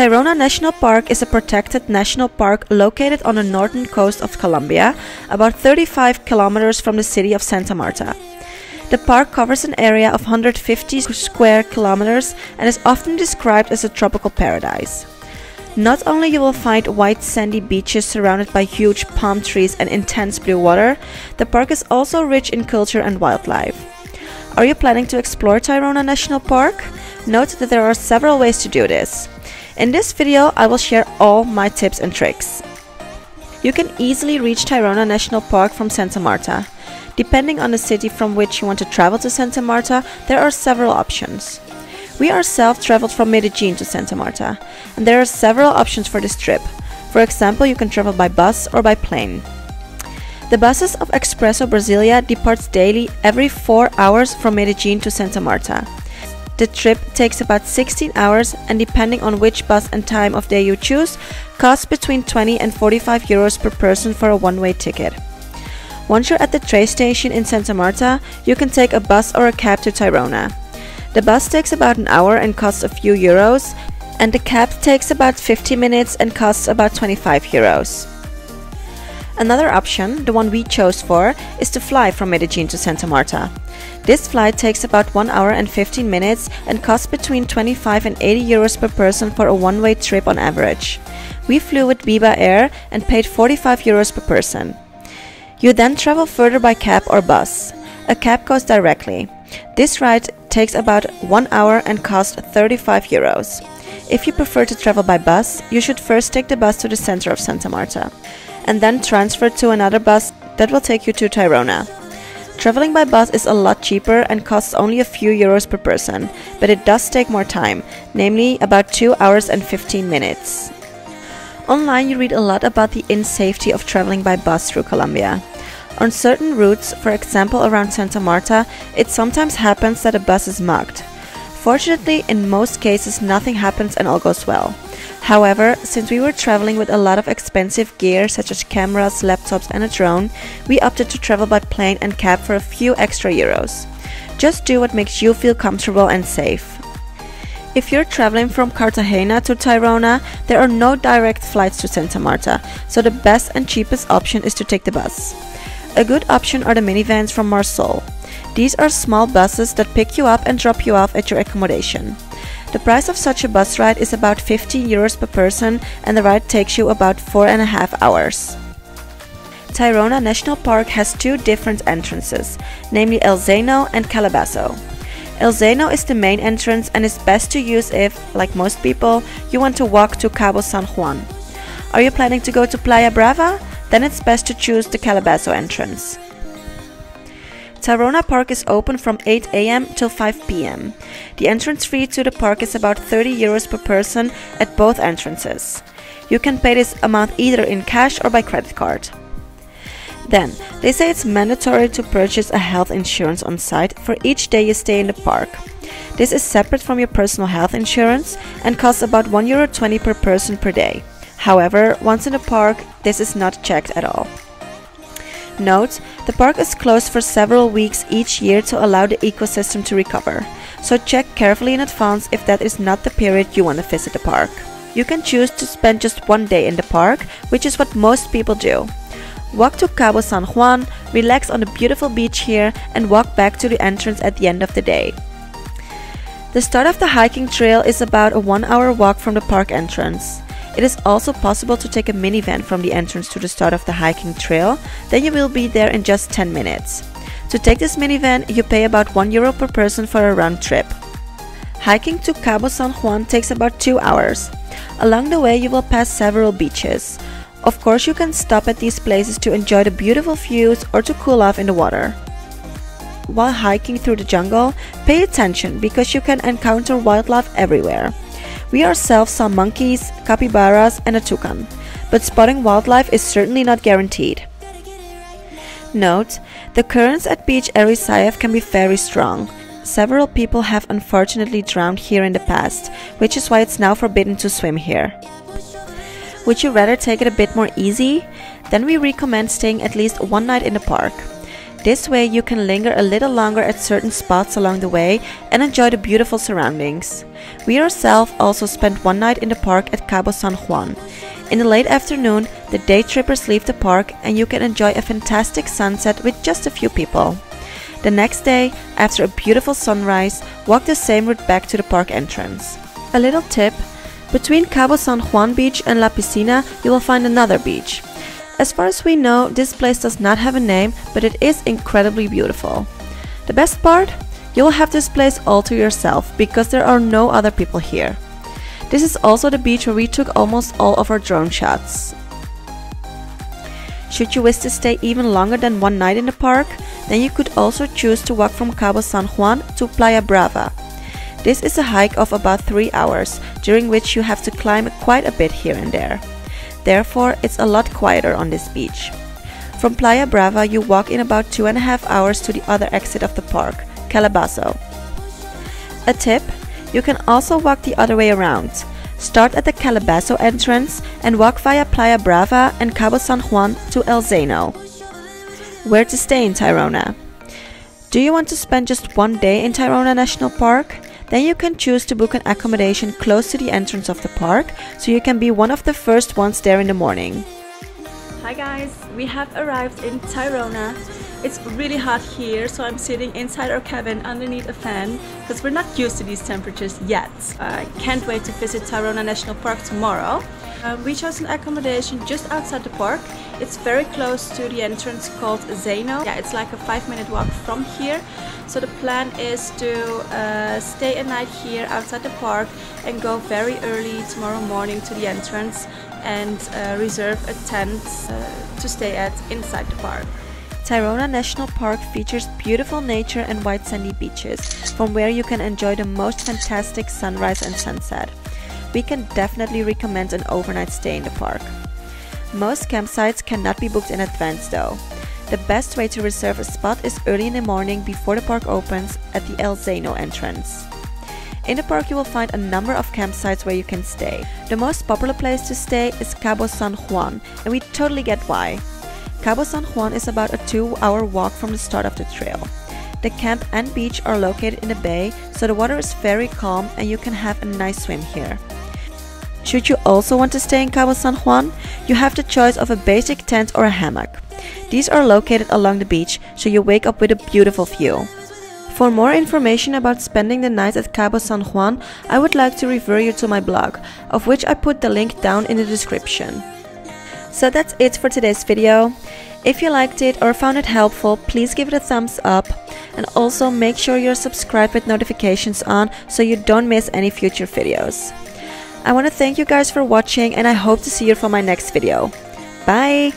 Tayrona National Park is a protected national park located on the northern coast of Colombia, about 35 kilometers from the city of Santa Marta. The park covers an area of 150 square kilometers and is often described as a tropical paradise. Not only you will find white sandy beaches surrounded by huge palm trees and intense blue water, the park is also rich in culture and wildlife. Are you planning to explore Tayrona National Park? Note that there are several ways to do this. In this video, I will share all my tips and tricks. You can easily reach Tayrona National Park from Santa Marta. Depending on the city from which you want to travel to Santa Marta, there are several options. We ourselves traveled from Medellin to Santa Marta, and there are several options for this trip. For example, you can travel by bus or by plane. The buses of Expreso Brasilia departs daily every 4 hours from Medellin to Santa Marta. The trip takes about 16 hours and depending on which bus and time of day you choose, costs between 20 and 45 euros per person for a one-way ticket. Once you're at the train station in Santa Marta, you can take a bus or a cab to Tayrona. The bus takes about an hour and costs a few euros, and the cab takes about 50 minutes and costs about 25 euros. Another option, the one we chose for, is to fly from Medellin to Santa Marta. This flight takes about 1 hour and 15 minutes and costs between 25 and 80 euros per person for a one-way trip on average. We flew with Viva Air and paid 45 euros per person. You then travel further by cab or bus. A cab goes directly. This ride takes about 1 hour and costs 35 euros. If you prefer to travel by bus, you should first take the bus to the center of Santa Marta and then transfer to another bus that will take you to Tayrona. Traveling by bus is a lot cheaper and costs only a few euros per person, but it does take more time, namely about 2 hours and 15 minutes. Online you read a lot about the insafety of traveling by bus through Colombia. On certain routes, for example around Santa Marta, it sometimes happens that a bus is mugged. Fortunately, in most cases nothing happens and all goes well. However, since we were traveling with a lot of expensive gear such as cameras, laptops and a drone, we opted to travel by plane and cab for a few extra euros. Just do what makes you feel comfortable and safe. If you're traveling from Cartagena to Tayrona, there are no direct flights to Santa Marta, so the best and cheapest option is to take the bus. A good option are the minivans from Marsol. These are small buses that pick you up and drop you off at your accommodation. The price of such a bus ride is about 15 euros per person and the ride takes you about 4.5 hours. Tayrona National Park has two different entrances, namely El Zeno and Calabazo. El Zeno is the main entrance and is best to use if, like most people, you want to walk to Cabo San Juan. Are you planning to go to Playa Brava? Then it's best to choose the Calabazo entrance. Tayrona Park is open from 8 am till 5 pm. The entrance fee to the park is about 30 euros per person at both entrances. You can pay this amount either in cash or by credit card. Then, they say it's mandatory to purchase a health insurance on site for each day you stay in the park. This is separate from your personal health insurance and costs about €1.20 per person per day. However, once in the park, this is not checked at all. Note, the park is closed for several weeks each year to allow the ecosystem to recover, so check carefully in advance if that is not the period you want to visit the park. You can choose to spend just one day in the park, which is what most people do. Walk to Cabo San Juan, relax on the beautiful beach here, and walk back to the entrance at the end of the day. The start of the hiking trail is about a one hour walk from the park entrance. It is also possible to take a minivan from the entrance to the start of the hiking trail, then you will be there in just 10 minutes. To take this minivan, you pay about 1 euro per person for a round trip. Hiking to Cabo San Juan takes about 2 hours. Along the way, you will pass several beaches. Of course, you can stop at these places to enjoy the beautiful views or to cool off in the water. While hiking through the jungle, pay attention because you can encounter wildlife everywhere. We ourselves saw monkeys, capybaras, and a toucan, but spotting wildlife is certainly not guaranteed. Note, the currents at beach Arrecifes can be very strong. Several people have unfortunately drowned here in the past, which is why it's now forbidden to swim here. Would you rather take it a bit more easy? Then we recommend staying at least one night in the park. This way you can linger a little longer at certain spots along the way and enjoy the beautiful surroundings. We ourselves also spent one night in the park at Cabo San Juan. In the late afternoon, the day trippers leave the park and you can enjoy a fantastic sunset with just a few people. The next day, after a beautiful sunrise, walk the same route back to the park entrance. A little tip between Cabo San Juan Beach and La Piscina, you will find another beach. As far as we know, this place does not have a name, but it is incredibly beautiful. The best part? You will have this place all to yourself because there are no other people here. This is also the beach where we took almost all of our drone shots. Should you wish to stay even longer than one night in the park, then you could also choose to walk from Cabo San Juan to Playa Brava. This is a hike of about 3 hours, during which you have to climb quite a bit here and there. Therefore, it's a lot quieter on this beach. From Playa Brava, you walk in about 2.5 hours to the other exit of the park, Calabazo. A tip you can also walk the other way around. Start at the Calabazo entrance and walk via Playa Brava and Cabo San Juan to El Zeno. Where to stay in Tayrona? Do you want to spend just one day in Tayrona National Park? Then you can choose to book an accommodation close to the entrance of the park so you can be one of the first ones there in the morning. Hi guys, we have arrived in Tayrona. It's really hot here, so I'm sitting inside our cabin underneath a fan because we're not used to these temperatures yet. I can't wait to visit Tayrona National Park tomorrow. Um, we chose an accommodation just outside the park. It's very close to the entrance called Zeno. Yeah, it's like a five minute walk from here. So the plan is to uh, stay a night here outside the park and go very early tomorrow morning to the entrance and uh, reserve a tent uh, to stay at inside the park. Tayrona National Park features beautiful nature and white sandy beaches, from where you can enjoy the most fantastic sunrise and sunset we can definitely recommend an overnight stay in the park. Most campsites cannot be booked in advance though. The best way to reserve a spot is early in the morning before the park opens at the El Zeno entrance. In the park you will find a number of campsites where you can stay. The most popular place to stay is Cabo San Juan and we totally get why. Cabo San Juan is about a 2 hour walk from the start of the trail. The camp and beach are located in the bay, so the water is very calm and you can have a nice swim here. Should you also want to stay in Cabo San Juan, you have the choice of a basic tent or a hammock. These are located along the beach, so you wake up with a beautiful view. For more information about spending the night at Cabo San Juan, I would like to refer you to my blog, of which I put the link down in the description. So that's it for today's video. If you liked it or found it helpful, please give it a thumbs up and also make sure you're subscribed with notifications on so you don't miss any future videos. I want to thank you guys for watching and I hope to see you for my next video. Bye!